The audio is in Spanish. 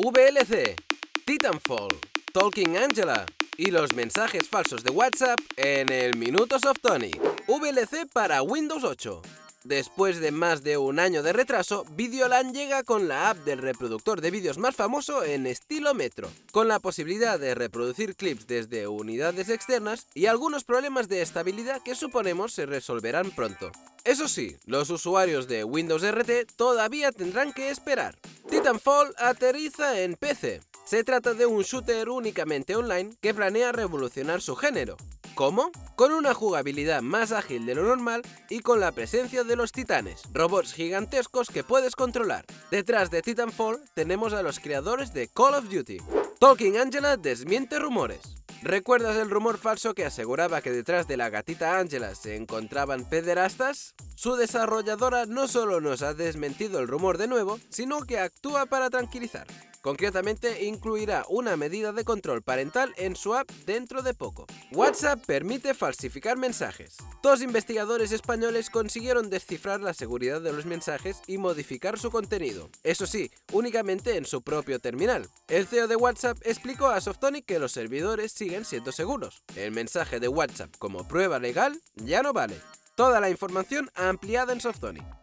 VLC, Titanfall, Talking Angela y los mensajes falsos de WhatsApp en el Minutos of Tony. VLC para Windows 8. Después de más de un año de retraso, Videoland llega con la app del reproductor de vídeos más famoso en estilo Metro, con la posibilidad de reproducir clips desde unidades externas y algunos problemas de estabilidad que suponemos se resolverán pronto. Eso sí, los usuarios de Windows RT todavía tendrán que esperar. Titanfall aterriza en PC. Se trata de un shooter únicamente online que planea revolucionar su género. ¿Cómo? Con una jugabilidad más ágil de lo normal y con la presencia de los titanes, robots gigantescos que puedes controlar. Detrás de Titanfall tenemos a los creadores de Call of Duty. Talking Angela desmiente rumores. ¿Recuerdas el rumor falso que aseguraba que detrás de la gatita Angela se encontraban pederastas? Su desarrolladora no solo nos ha desmentido el rumor de nuevo, sino que actúa para tranquilizar. Concretamente, incluirá una medida de control parental en su app dentro de poco. WhatsApp permite falsificar mensajes. Dos investigadores españoles consiguieron descifrar la seguridad de los mensajes y modificar su contenido. Eso sí, únicamente en su propio terminal. El CEO de WhatsApp explicó a Softonic que los servidores siguen siendo seguros. El mensaje de WhatsApp como prueba legal ya no vale. Toda la información ampliada en Softonic.